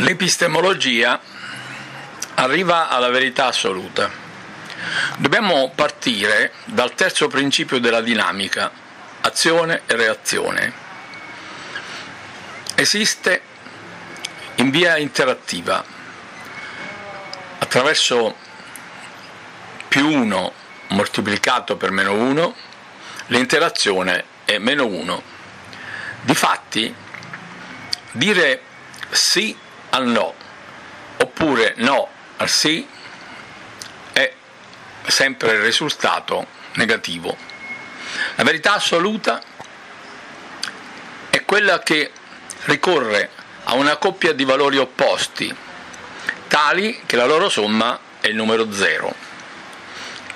L'epistemologia arriva alla verità assoluta. Dobbiamo partire dal terzo principio della dinamica, azione e reazione. Esiste in via interattiva, attraverso più 1 moltiplicato per meno 1, l'interazione è meno 1. Difatti, dire sì al no oppure no al sì è sempre il risultato negativo. La verità assoluta è quella che ricorre a una coppia di valori opposti, tali che la loro somma è il numero zero.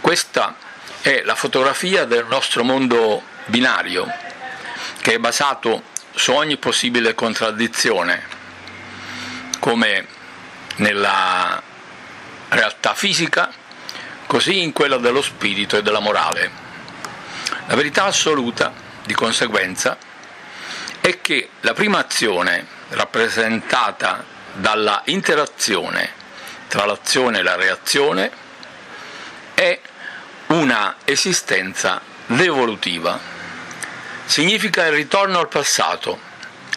Questa è la fotografia del nostro mondo binario, che è basato su ogni possibile contraddizione, come nella realtà fisica, così in quella dello spirito e della morale. La verità assoluta, di conseguenza, è che la prima azione rappresentata dalla interazione tra l'azione e la reazione è una esistenza devolutiva. Significa il ritorno al passato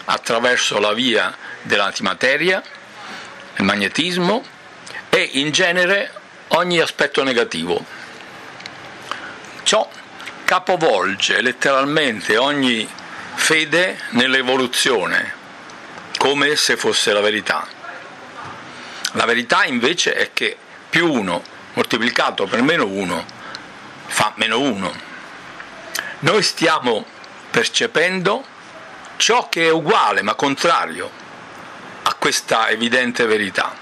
attraverso la via dell'antimateria, il magnetismo e in genere ogni aspetto negativo. Ciò capovolge letteralmente ogni fede nell'evoluzione, come se fosse la verità. La verità invece è che più 1 moltiplicato per meno 1 fa meno 1. Noi stiamo percependo ciò che è uguale ma contrario a questa evidente verità.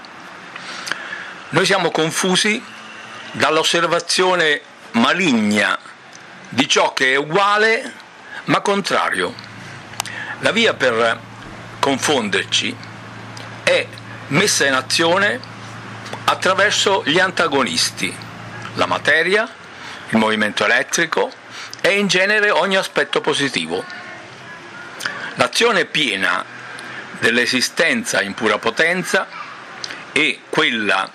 Noi siamo confusi dall'osservazione maligna di ciò che è uguale ma contrario. La via per confonderci è messa in azione attraverso gli antagonisti, la materia, il movimento elettrico e in genere ogni aspetto positivo. L'azione piena dell'esistenza in pura potenza e quella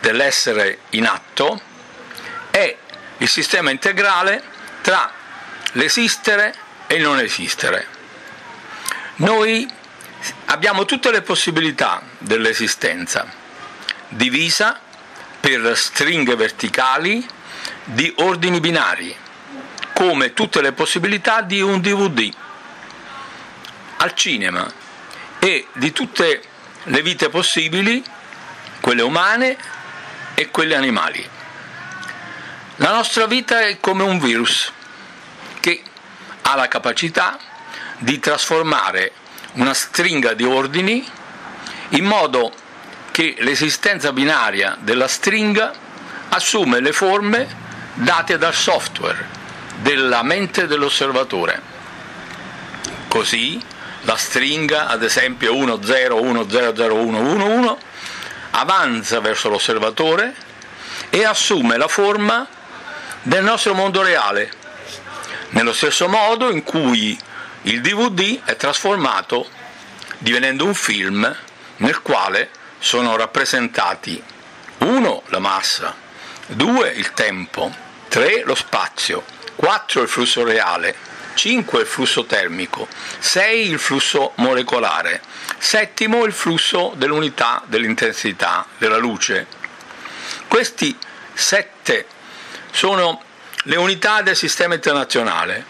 dell'essere in atto è il sistema integrale tra l'esistere e il non esistere. Noi abbiamo tutte le possibilità dell'esistenza, divisa per stringhe verticali di ordini binari, come tutte le possibilità di un DVD al cinema e di tutte le vite possibili, quelle umane e quelle animali. La nostra vita è come un virus che ha la capacità di trasformare una stringa di ordini in modo che l'esistenza binaria della stringa assume le forme date dal software della mente dell'osservatore. Così la stringa, ad esempio 10100111, avanza verso l'osservatore e assume la forma del nostro mondo reale, nello stesso modo in cui il DVD è trasformato divenendo un film nel quale sono rappresentati 1 la massa, 2 il tempo, 3 lo spazio, 4 il flusso reale, 5 il flusso termico, 6 il flusso molecolare, settimo il flusso dell'unità dell'intensità della luce. Questi sette sono le unità del sistema internazionale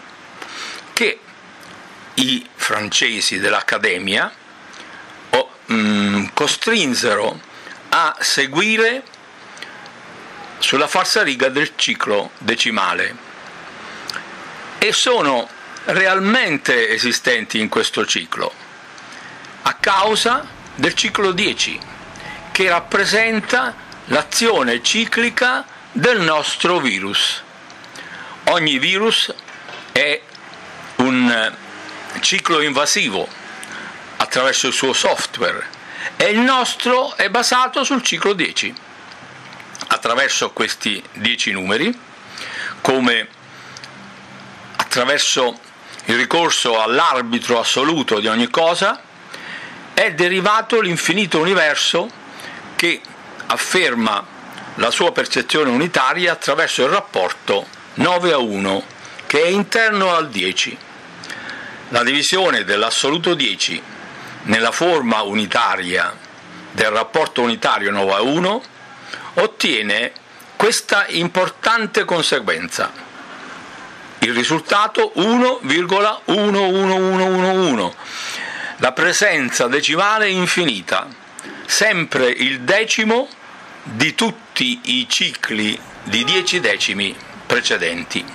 che i francesi dell'Accademia mm, costrinsero a seguire sulla falsariga del ciclo decimale e sono realmente esistenti in questo ciclo a causa del ciclo 10 che rappresenta l'azione ciclica del nostro virus. Ogni virus è un ciclo invasivo attraverso il suo software e il nostro è basato sul ciclo 10 attraverso questi dieci numeri, come attraverso il ricorso all'arbitro assoluto di ogni cosa, è derivato l'infinito universo che afferma la sua percezione unitaria attraverso il rapporto 9 a 1 che è interno al 10. La divisione dell'assoluto 10 nella forma unitaria del rapporto unitario 9 a 1 ottiene questa importante conseguenza. Il risultato 1,11111, la presenza decimale infinita, sempre il decimo di tutti i cicli di 10 decimi precedenti.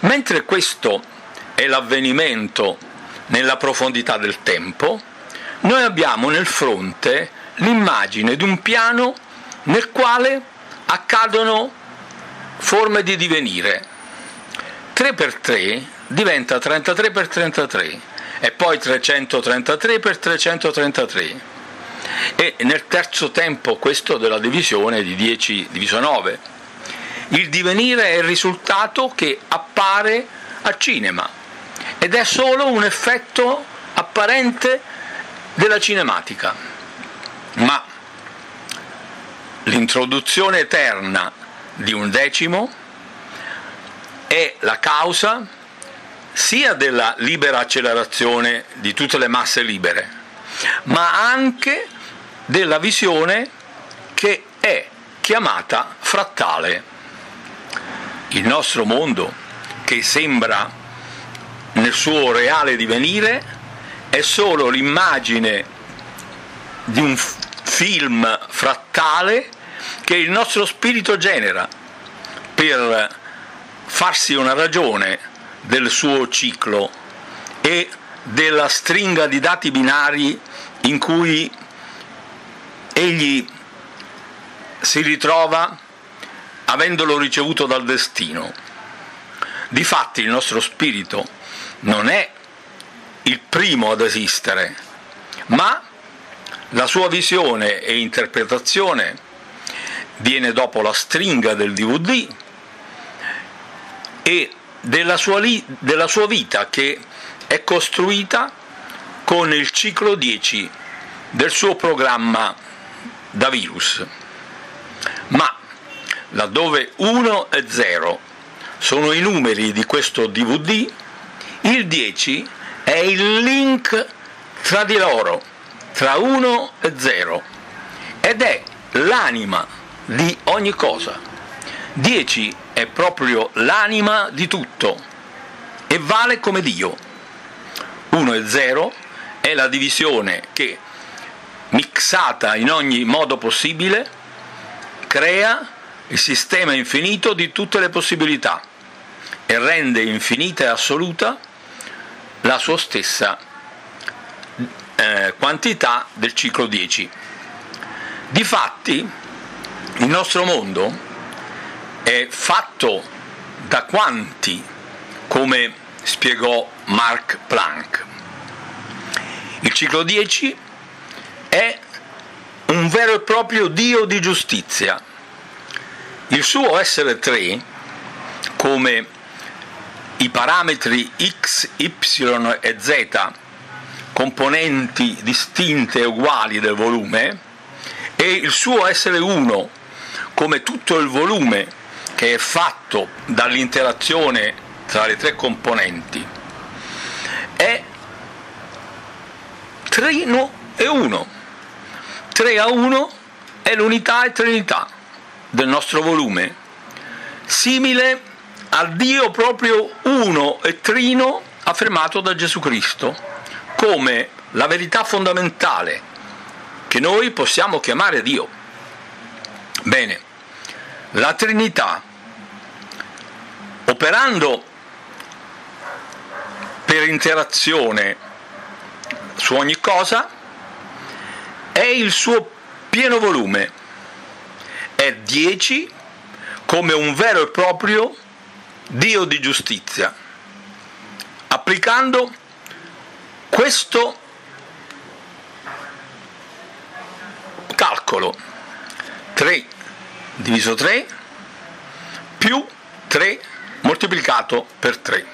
Mentre questo è l'avvenimento nella profondità del tempo, noi abbiamo nel fronte l'immagine di un piano nel quale accadono forme di divenire. 3 per 3 diventa 33 per 33 e poi 333 per 333 e nel terzo tempo questo della divisione di 10 diviso 9. Il divenire è il risultato che appare al cinema ed è solo un effetto apparente della cinematica. Ma l'introduzione eterna di un decimo è la causa sia della libera accelerazione di tutte le masse libere, ma anche della visione che è chiamata frattale. Il nostro mondo, che sembra nel suo reale divenire, è solo l'immagine di un film frattale che il nostro spirito genera per farsi una ragione del suo ciclo e della stringa di dati binari in cui egli si ritrova avendolo ricevuto dal destino. Difatti il nostro spirito non è il primo ad esistere, ma la sua visione e interpretazione viene dopo la stringa del DVD e della sua, della sua vita che è costruita con il ciclo 10 del suo programma da virus. Ma laddove 1 e 0 sono i numeri di questo DVD, il 10 è il link tra di loro, tra 1 e 0, ed è l'anima di ogni cosa. 10 proprio l'anima di tutto e vale come Dio. 1 e 0 è la divisione che mixata in ogni modo possibile, crea il sistema infinito di tutte le possibilità e rende infinita e assoluta la sua stessa eh, quantità del ciclo 10. Difatti, il nostro mondo è fatto da quanti, come spiegò Mark Planck. Il ciclo 10 è un vero e proprio Dio di giustizia. Il suo essere tre, come i parametri x, y e z, componenti distinte e uguali del volume, e il suo essere uno, come tutto il volume che è fatto dall'interazione tra le tre componenti, è trino e uno. 3 a 1 è l'unità e trinità del nostro volume, simile al Dio proprio uno e trino affermato da Gesù Cristo, come la verità fondamentale che noi possiamo chiamare Dio. Bene, la Trinità, operando per interazione su ogni cosa, è il suo pieno volume, è 10 come un vero e proprio Dio di giustizia, applicando questo calcolo. 3 diviso 3 più 3 moltiplicato per 3.